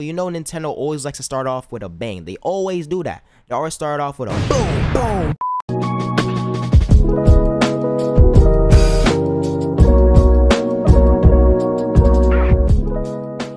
You know Nintendo always likes to start off with a bang. They always do that. They always start off with a boom, boom.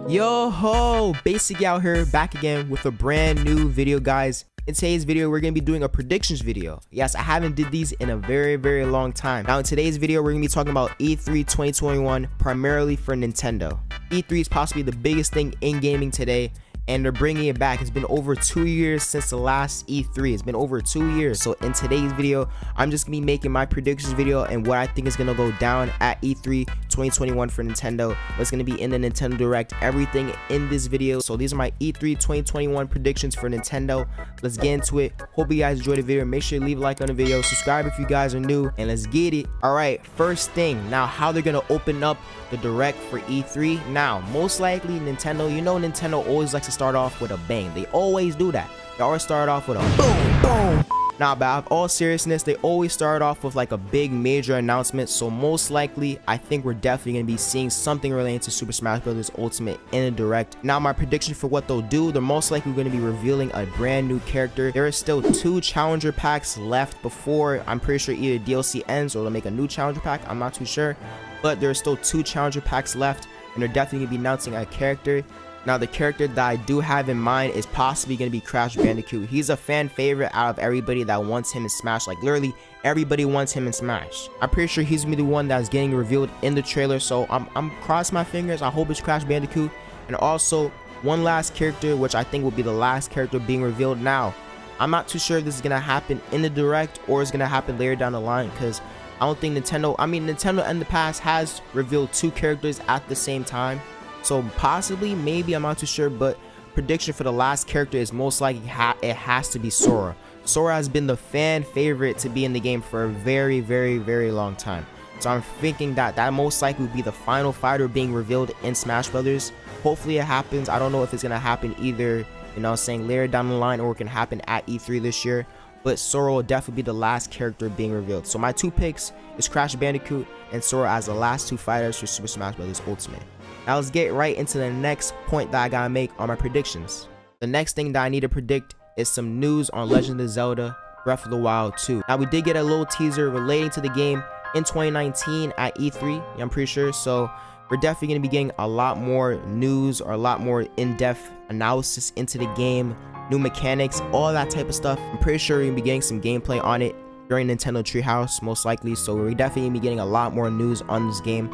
Yo ho, Basic out here back again with a brand new video guys. In today's video, we're to be doing a predictions video. Yes, I haven't did these in a very, very long time. Now, in today's video, we're to be talking about E3 2021, primarily for Nintendo. E3 is possibly the biggest thing in gaming today, and they're bringing it back. It's been over two years since the last E3. It's been over two years. So in today's video, I'm just gonna be making my predictions video and what I think is gonna go down at E3 2021 for Nintendo. What's gonna be in the Nintendo Direct, everything in this video. So these are my E3 2021 predictions for Nintendo. Let's get into it. Hope you guys enjoyed the video. Make sure you leave a like on the video, subscribe if you guys are new, and let's get it. All right, first thing. Now, how they're gonna open up the Direct for E3. Now, most likely Nintendo. You know Nintendo always likes to start off with a bang. They always do that. They always start off with a boom, boom. Now, but of all seriousness, they always start off with like a big major announcement. So most likely, I think we're definitely gonna be seeing something related to Super Smash Bros. Ultimate in a direct. Now, my prediction for what they'll do, they're most likely gonna be revealing a brand new character. There are still two challenger packs left before I'm pretty sure either DLC ends or they'll make a new challenger pack. I'm not too sure, but there are still two challenger packs left, and they're definitely gonna be announcing a character. Now, the character that I do have in mind is possibly going to be Crash Bandicoot. He's a fan favorite out of everybody that wants him in Smash. Like, literally, everybody wants him in Smash. I'm pretty sure he's going to be the one that's getting revealed in the trailer. So, I'm, I'm crossing my fingers. I hope it's Crash Bandicoot. And also, one last character, which I think will be the last character being revealed now. I'm not too sure if this is going to happen in the Direct or it's going to happen later down the line because I don't think Nintendo, I mean, Nintendo in the past has revealed two characters at the same time. So possibly, maybe, I'm not too sure, but prediction for the last character is most likely ha it has to be Sora. Sora has been the fan favorite to be in the game for a very, very, very long time. So I'm thinking that that most likely would be the final fighter being revealed in Smash Brothers. Hopefully it happens. I don't know if it's gonna happen either, you know, saying later down the line or it can happen at E3 this year. But Sora will definitely be the last character being revealed. So my two picks is Crash Bandicoot and Sora as the last two fighters for Super Smash Bros. Ultimate. Now let's get right into the next point that I gotta make on my predictions. The next thing that I need to predict is some news on Legend of Zelda Breath of the Wild 2. Now we did get a little teaser relating to the game in 2019 at E3, I'm pretty sure, so we're definitely to be getting a lot more news or a lot more in-depth analysis into the game, new mechanics, all that type of stuff. I'm pretty sure we're to be getting some gameplay on it during Nintendo Treehouse, most likely, so we're definitely to be getting a lot more news on this game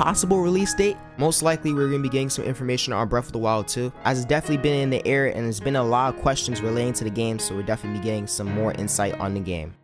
possible release date? Most likely we're going to be getting some information on breath of the wild 2 as it's definitely been in the air and there's been a lot of questions relating to the game so we're definitely getting some more insight on the game.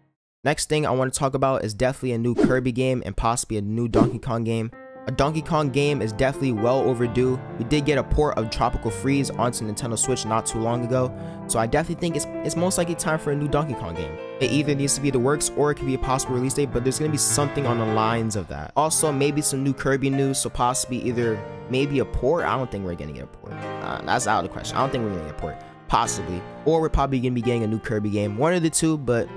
Next thing i want to talk about is definitely a new kirby game and possibly a new donkey kong game a Donkey Kong game is definitely well overdue. We did get a port of Tropical Freeze onto Nintendo Switch not too long ago, so I definitely think it's, it's most likely time for a new Donkey Kong game. It either needs to be the works or it could be a possible release date, but there's going to be something on the lines of that. Also, maybe some new Kirby news, so possibly either maybe a port. I don't think we're to get a port. Uh, that's out of the question. I don't think we're to get a port. Possibly. Or we're probably to be getting a new Kirby game. One of the two, but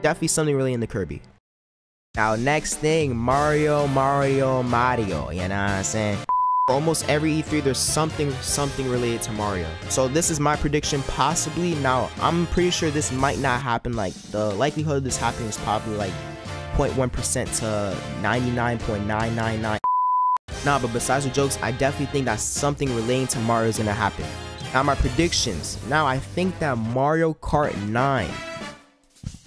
definitely something really in the Kirby. Now, next thing, Mario, Mario, Mario. You know what I'm saying? For almost every E3, there's something, something related to Mario. So this is my prediction, possibly. Now, I'm pretty sure this might not happen. Like, the likelihood of this happening is probably like 0.1% to 99.999. Nah, but besides the jokes, I definitely think that something relating to Mario is gonna happen. Now, my predictions. Now, I think that Mario Kart 9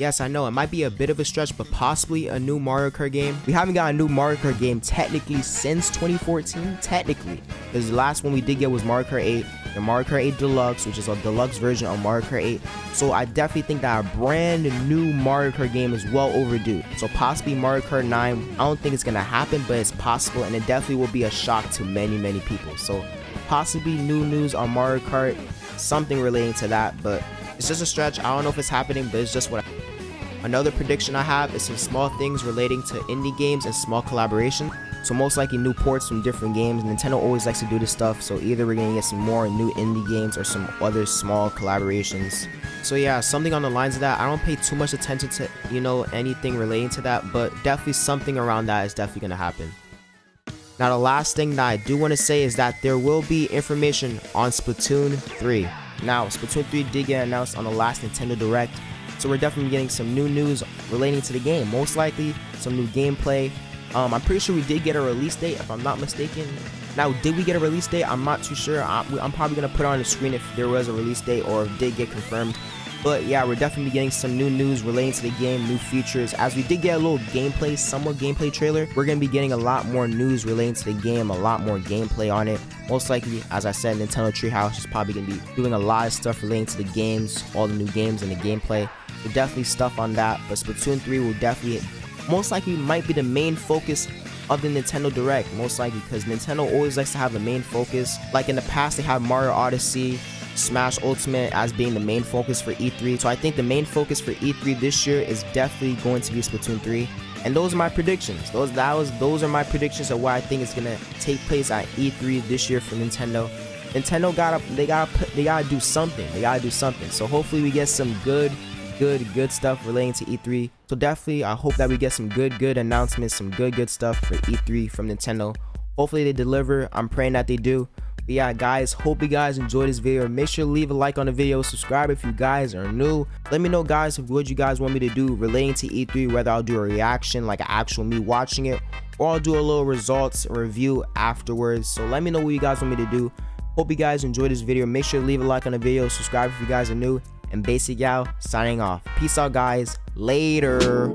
Yes, I know it might be a bit of a stretch, but possibly a new Mario Kart game. We haven't got a new Mario Kart game technically since 2014, technically. Because the last one we did get was Mario Kart 8, the Mario Kart 8 Deluxe, which is a deluxe version of Mario Kart 8. So I definitely think that a brand new Mario Kart game is well overdue. So possibly Mario Kart 9, I don't think it's gonna happen, but it's possible, and it definitely will be a shock to many, many people. So possibly new news on Mario Kart, something relating to that, but it's just a stretch. I don't know if it's happening, but it's just what I Another prediction I have is some small things relating to indie games and small collaboration. So most likely new ports from different games. Nintendo always likes to do this stuff. So either we're gonna get some more new indie games or some other small collaborations. So yeah, something on the lines of that. I don't pay too much attention to, you know, anything relating to that, but definitely something around that is definitely gonna happen. Now, the last thing that I do want to say is that there will be information on Splatoon 3. Now, Splatoon 3 did get announced on the last Nintendo Direct, so we're definitely getting some new news relating to the game. Most likely, some new gameplay. Um, I'm pretty sure we did get a release date, if I'm not mistaken. Now, did we get a release date? I'm not too sure. I'm, I'm probably going to put on the screen if there was a release date or did get confirmed. But yeah, we're definitely getting some new news relating to the game, new features. As we did get a little gameplay, somewhat gameplay trailer, we're going to be getting a lot more news relating to the game, a lot more gameplay on it. Most likely, as I said, Nintendo Treehouse is probably going to be doing a lot of stuff relating to the games, all the new games and the gameplay. So definitely stuff on that, but Splatoon 3 will definitely, most likely might be the main focus of the Nintendo Direct, most likely because Nintendo always likes to have the main focus. Like in the past, they had Mario Odyssey, Smash Ultimate as being the main focus for E3. So I think the main focus for E3 this year is definitely going to be Splatoon 3. And those are my predictions. Those that was those are my predictions of what I think is gonna take place at E3 this year for Nintendo. Nintendo gotta they gotta put, they gotta do something. They gotta do something. So hopefully we get some good, good, good stuff relating to E3. So definitely I hope that we get some good, good announcements, some good, good stuff for E3 from Nintendo. Hopefully they deliver. I'm praying that they do. But yeah, guys, hope you guys enjoyed this video. Make sure to leave a like on the video, subscribe if you guys are new. Let me know, guys, what you guys want me to do relating to E3, whether I'll do a reaction, like actual me watching it, or I'll do a little results review afterwards. So let me know what you guys want me to do. Hope you guys enjoyed this video. Make sure to leave a like on the video, subscribe if you guys are new, and Basic Yao signing off. Peace out, guys. Later.